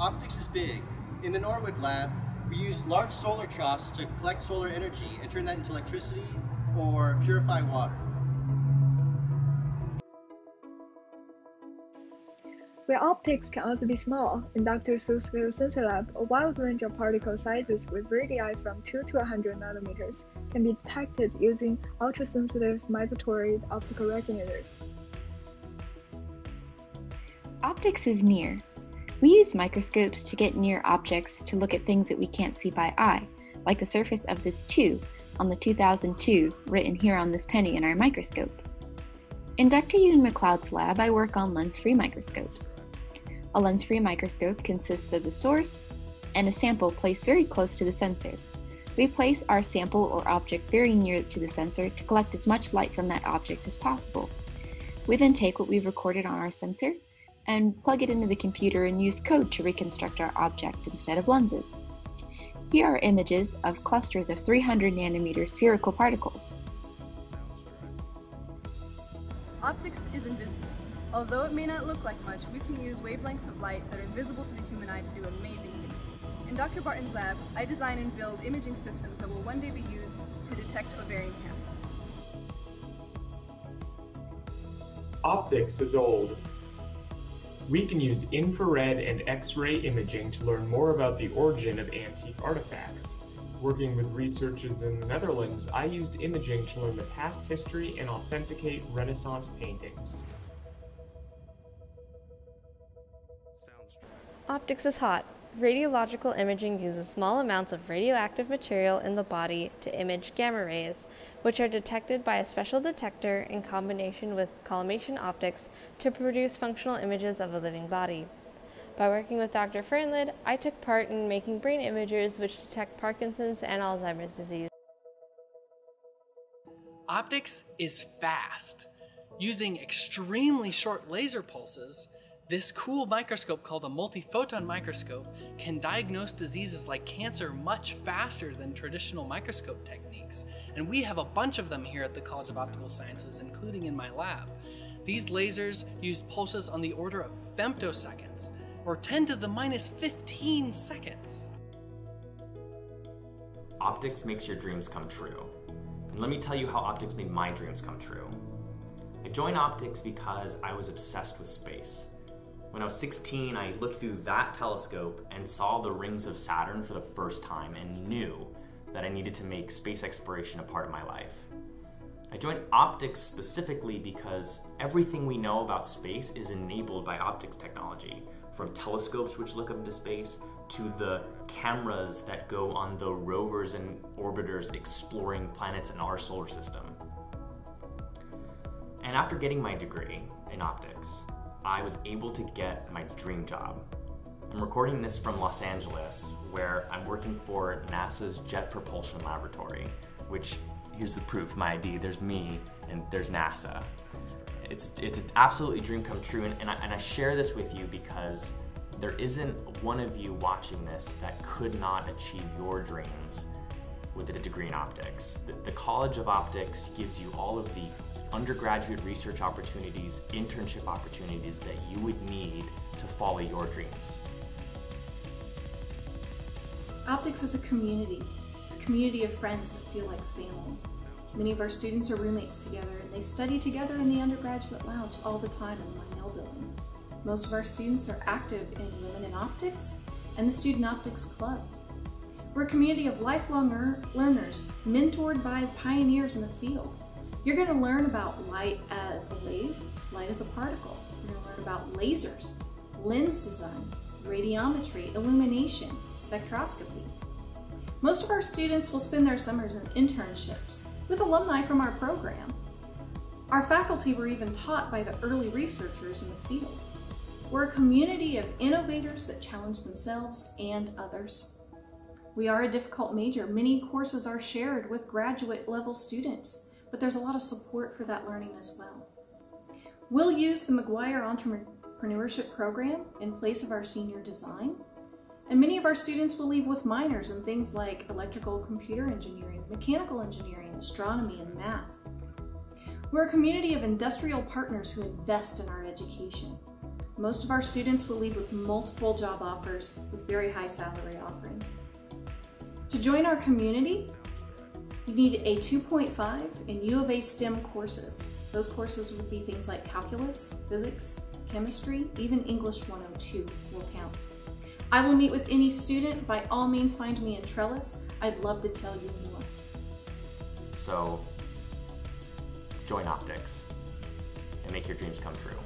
optics is big. In the Norwood lab, we use large solar troughs to collect solar energy and turn that into electricity or purify water. Where optics can also be small, in Dr. Su's Sensor Lab, a wide range of particle sizes with radii from 2 to 100 nanometers can be detected using ultra-sensitive microtoroid optical resonators. Optics is near. We use microscopes to get near objects to look at things that we can't see by eye, like the surface of this 2 on the 2002 written here on this penny in our microscope. In Dr. Euan McLeod's lab, I work on lens-free microscopes. A lens-free microscope consists of a source and a sample placed very close to the sensor. We place our sample or object very near to the sensor to collect as much light from that object as possible. We then take what we've recorded on our sensor and plug it into the computer and use code to reconstruct our object instead of lenses. Here are images of clusters of 300 nanometer spherical particles. Optics is invisible. Although it may not look like much, we can use wavelengths of light that are invisible to the human eye to do amazing things. In Dr. Barton's lab, I design and build imaging systems that will one day be used to detect ovarian cancer. Optics is old. We can use infrared and X-ray imaging to learn more about the origin of antique artifacts. Working with researchers in the Netherlands, I used imaging to learn the past history and authenticate Renaissance paintings. Optics is hot. Radiological imaging uses small amounts of radioactive material in the body to image gamma rays, which are detected by a special detector in combination with collimation optics to produce functional images of a living body. By working with Dr. Furenlid, I took part in making brain imagers which detect Parkinson's and Alzheimer's disease. Optics is fast. Using extremely short laser pulses, this cool microscope called a multiphoton microscope can diagnose diseases like cancer much faster than traditional microscope techniques. And we have a bunch of them here at the College of Optical Sciences, including in my lab. These lasers use pulses on the order of femtoseconds, or 10 to the minus 15 seconds. Optics makes your dreams come true. And let me tell you how optics made my dreams come true. I joined optics because I was obsessed with space. When I was 16, I looked through that telescope and saw the rings of Saturn for the first time and knew that I needed to make space exploration a part of my life. I joined optics specifically because everything we know about space is enabled by optics technology from telescopes which look up into space to the cameras that go on the rovers and orbiters exploring planets in our solar system. And after getting my degree in optics, I was able to get my dream job. I'm recording this from Los Angeles, where I'm working for NASA's Jet Propulsion Laboratory, which, here's the proof, my ID, there's me, and there's NASA it's it's an absolutely dream come true, and, and, I, and I share this with you because there isn't one of you watching this that could not achieve your dreams with a degree in optics. The, the College of Optics gives you all of the undergraduate research opportunities, internship opportunities that you would need to follow your dreams. Optics is a community. It's a community of friends that feel like family. Many of our students are roommates together and they study together in the undergraduate lounge all the time in Meinel building. Most of our students are active in Women in Optics and the Student Optics Club. We're a community of lifelong er-, learners mentored by pioneers in the field. You're going to learn about light as a wave, light as a particle. You're going to learn about lasers, lens design, radiometry, illumination, spectroscopy. Most of our students will spend their summers in internships with alumni from our program. Our faculty were even taught by the early researchers in the field. We're a community of innovators that challenge themselves and others. We are a difficult major. Many courses are shared with graduate level students, but there's a lot of support for that learning as well. We'll use the McGuire Entrepreneurship Program in place of our senior design. And many of our students will leave with minors in things like electrical computer engineering, mechanical engineering, astronomy, and math. We're a community of industrial partners who invest in our education. Most of our students will leave with multiple job offers with very high salary offerings. To join our community, you need a 2.5 in U of A STEM courses. Those courses would be things like calculus, physics, chemistry, even English 102 will count. I will meet with any student. By all means, find me in Trellis. I'd love to tell you more. So, join Optics and make your dreams come true.